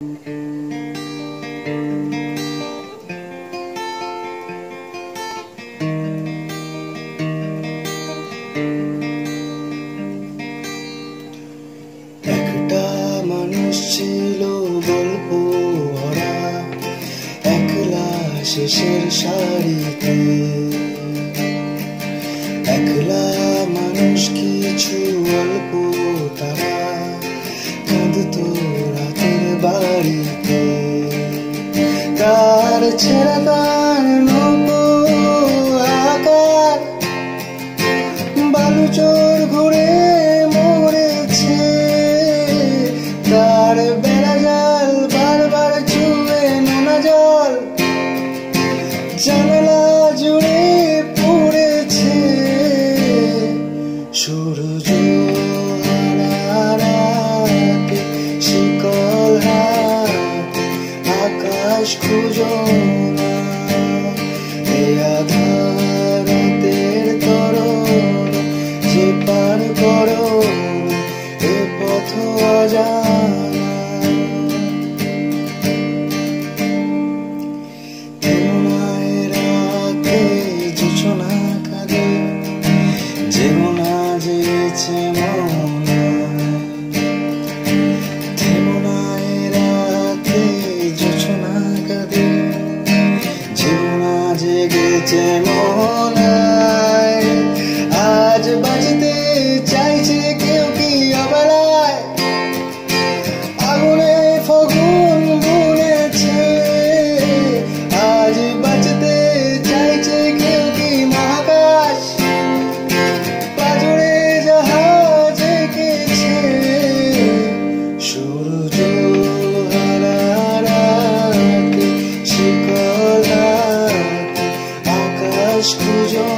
একটা মানুষ ছিল গল্প একলা শেষের সারিতে। বাড়িতে তার ছেড়া তার আকাশ খুঁজো না এই আধারাতের তরল যে পার করো, এ পথ অজানা। কাঁদে যেমনা জেগেছে মনা Señor. আকাশ খুঁজো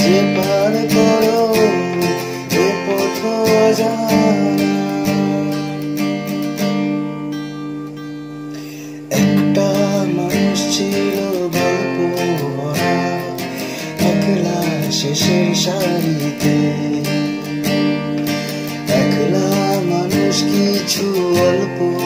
যে পার করো এ পথ একটা মানুষ ছিল গল্প একলা শেষের সারিতে একলা মানুষ কিছু অল্প